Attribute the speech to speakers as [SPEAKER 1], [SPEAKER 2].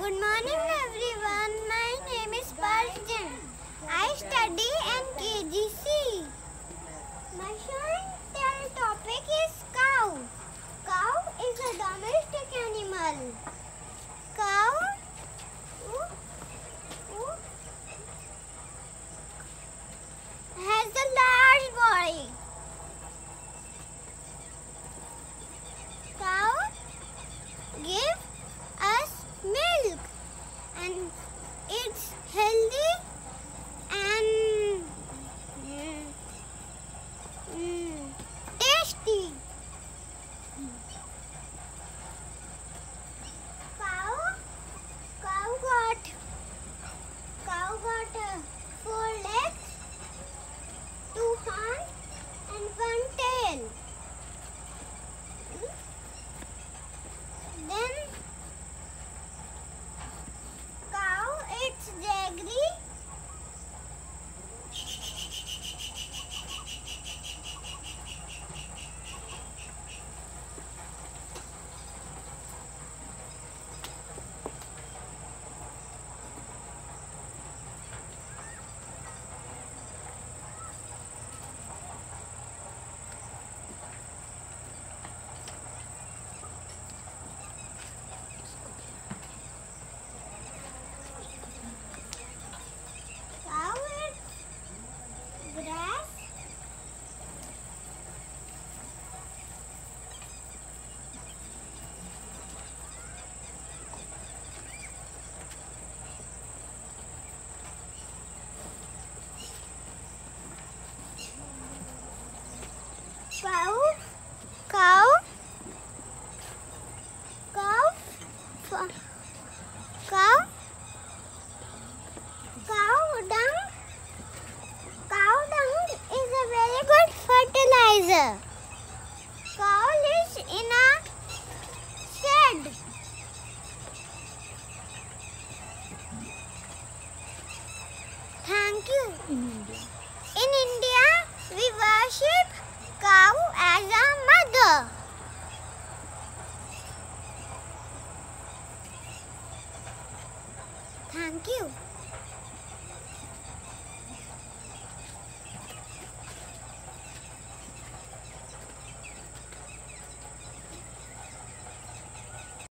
[SPEAKER 1] Good morning everyone. My name is Parjan.
[SPEAKER 2] I
[SPEAKER 1] study Uh, four legs, two horns, and one cow, cow, cow, cow, cow, dung. Cow dung is a very good fertilizer. Cow lives in a shed. Thank you. In India we worship Thank you.